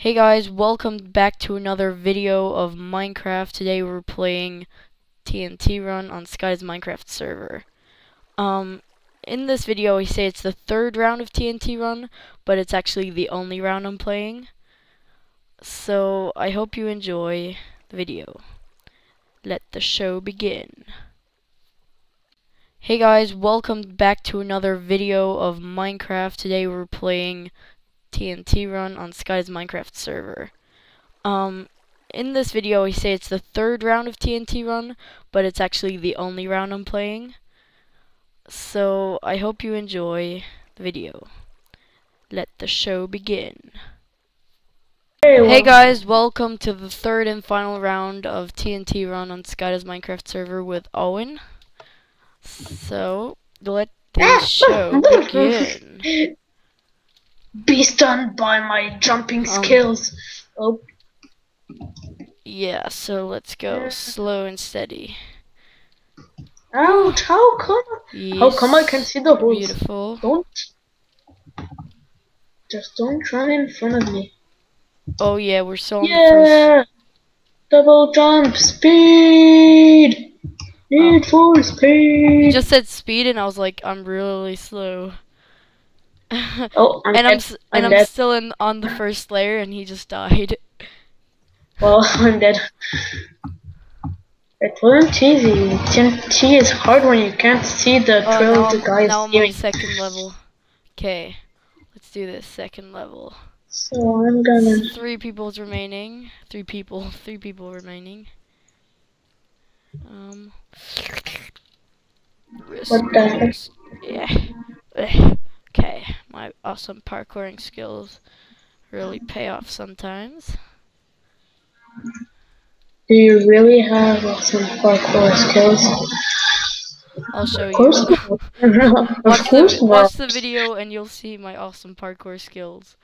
Hey guys, welcome back to another video of Minecraft. Today we're playing TNT Run on Sky's Minecraft server. Um, in this video I say it's the third round of TNT Run, but it's actually the only round I'm playing. So, I hope you enjoy the video. Let the show begin. Hey guys, welcome back to another video of Minecraft. Today we're playing TNT run on Sky's Minecraft server. Um, in this video, I say it's the third round of TNT run, but it's actually the only round I'm playing. So, I hope you enjoy the video. Let the show begin. Hey, Hey guys, welcome to the third and final round of TNT run on Sky's Minecraft server with Owen. So, let the show begin. Be stunned by my jumping Um, skills. Oh, Yeah, so let's go slow and steady. ouch! How come? How come I can Yes, see the holes? Beautiful. Don't. Just don't run in front of me. Oh yeah, we're still on the first. Yeah! Double jump speed. Need for You speed. just said speed, and I was like, I'm really slow. Oh, I'm and I'm dead. s- and I'm I'm still in on the first layer, and he just died. Well, I'm dead. It wasn't easy. TNT is hard when you can't see the Oh, trail the I'm, guy now is I'm doing. on second level. Okay, let's do this second level. So I'm gonna. Three people's remaining. Three people. Three people remaining. Um. What the heck? Yeah. My awesome parkouring skills really pay off sometimes. Do you really have awesome some parkour skills? I'll show Of course you. not. of watch course the watch the video and you'll see my awesome parkour skills.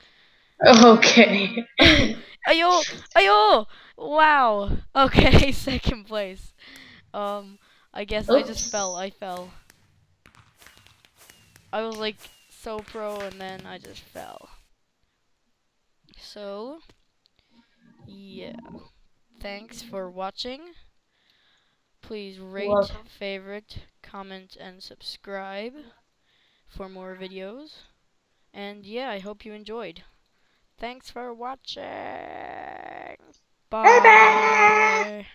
Okay. Ayo! Ayo! Wow. Okay, second place. Um, I guess I just fell. I fell. I was like so pro and then I just fell. So, yeah. Thanks for watching. Please rate, favorite, comment, and subscribe for more videos. And yeah, I hope you enjoyed. Thanks for watching. Bye.